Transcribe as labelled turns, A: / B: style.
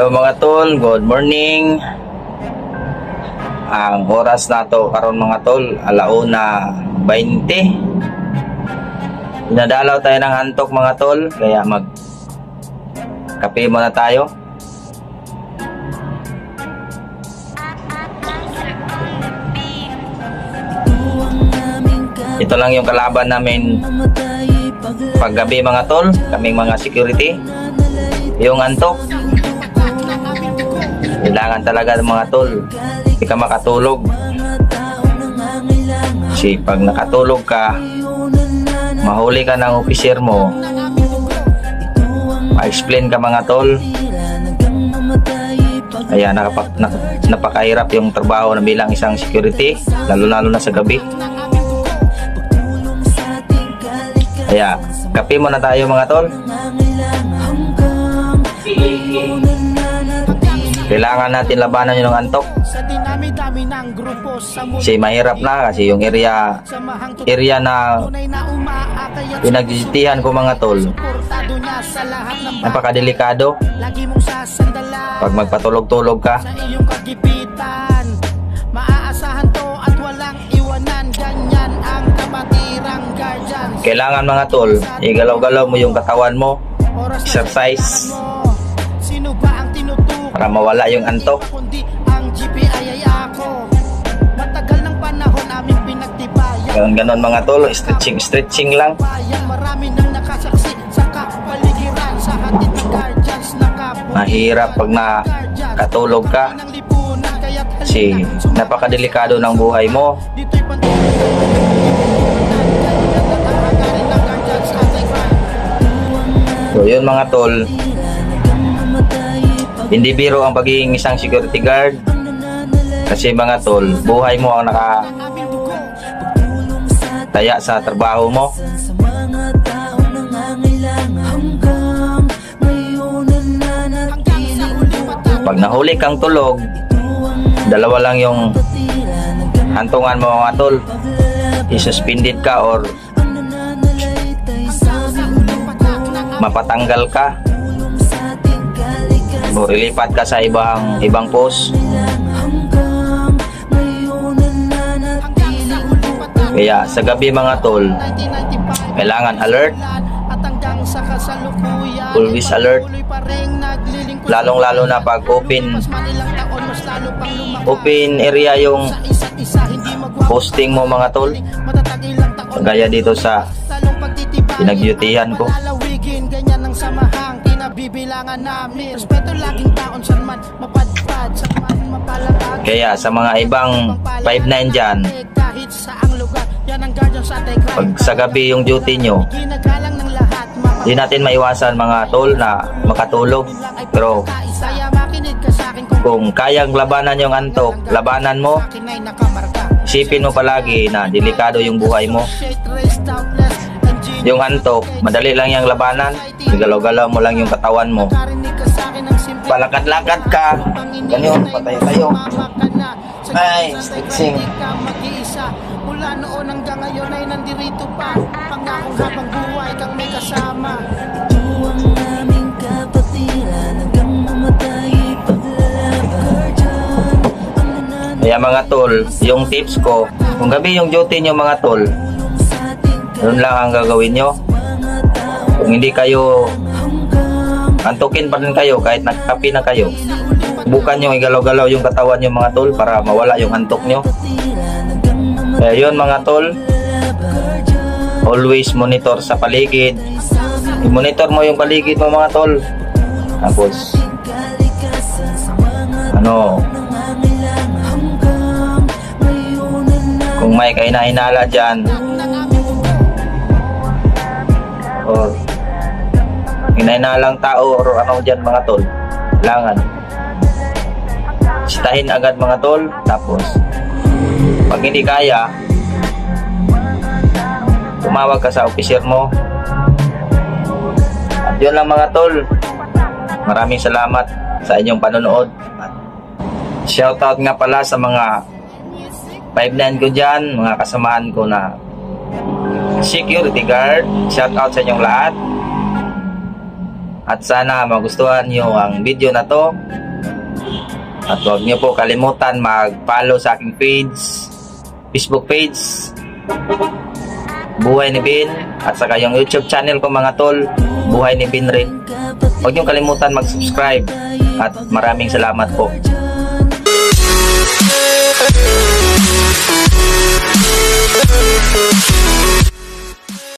A: Hello mga tol, good morning. Ang oras na to karon mga tol, alauna 20. Pinadalaw tayo ng antok mga tol, kaya mag kape muna tayo. Ito lang yung kalaban namin paggabi mga tol, kaming mga security. Yung antok, kailangan talaga ng mga tol. Hindi ka makatulog. Kasi pag nakatulog ka, mahuli ka ng officer mo, ma-explain ka mga tol. Kaya nakapa, na, napakahirap yung trabaho na bilang isang security, lalo-lalo na sa gabi. Kaya, kape muna tayo mga tol. Kailangan natin labanan antok.
B: Dinami-dami ng mundo
A: Kasi mahirap na kasi yung area area na pinagsisitihan ko mga tol. Napakadelikado pag magpatulog-tulog ka. Kailangan mga tol, igalaw-galaw mo yung katawan mo exercise. Para mawala yung antok. Ganun ganon mga tol, stretching stretching lang. Mahirap pag nakatulog ka. Kasi napakadelikado ng buhay mo. So yun mga tol, hindi biro ang pagiging isang security guard. Kasi mga tol, buhay mo ang naka taya sa trabaho mo. Pag nahuli kang tulog, dalawa lang yung hantungan mo mga tol. Isuspended ka or mapatanggal ka o ilipat ka sa ibang ibang post. Kaya sa gabi mga tol, kailangan alert, always alert,
B: naglilingkod
A: lalong-lalo na pag open
B: lalo
A: open area yung posting mo mga tol. Gaya dito sa Pinagyutihan ko.
B: Kinabibilangan namin. Respeto laging taon saan man Mapadpad saan man mapalapag.
A: Kaya sa mga ibang 5'9 dyan,
B: Kahit saang lugar Yan ang guardian sa ating
A: pag sa gabi yung duty nyo,
B: Ginagalang ng lahat mga
A: di natin maiwasan mga tol na makatulog. Pero
B: kung
A: kayang labanan yung antok, labanan mo, isipin mo palagi na delikado yung buhay mo. Yung antok, madali lang yung labanan. Igalaw-galaw mo lang yung katawan mo. Palakad-lakad ka. Ganyan, patay tayo. Ay,
B: mag-iisa Mula noon hanggang ngayon ay nandirito pa Pangakong habang buhay kang may kasama
C: Tuwang naming kapatiran hanggang mamatay paglalaban Ang
A: Kaya mga tol, yung tips ko, kung gabi yung duty nyo mga tol, yun lang ang gagawin nyo. Kung hindi kayo, antukin pa rin kayo kahit nagkapi na kayo. Bukan nyo igalaw-galaw yung katawan nyo mga tol para mawala yung antok nyo. Kaya yun mga tol, always monitor sa paligid. I-monitor mo yung paligid mo mga tol. Tapos, ano, kung may kainahinala dyan, or hinahinalang tao or ano dyan mga tol, kailangan sitahin agad mga tol, tapos pag hindi kaya, tumawag ka sa officer mo. At yun lang mga tol, maraming salamat sa inyong panonood. Shoutout nga pala sa mga 5'9 ko dyan, mga kasamahan ko na security guard. Shout out sa inyong lahat. At sana magustuhan nyo ang video na to. At huwag nyo po kalimutan mag-follow sa aking page, Facebook page, Buhay ni Bin, at saka yung YouTube channel ko mga tol, Buhay ni Bin rin. Huwag nyo kalimutan mag-subscribe at maraming salamat po.
C: Thank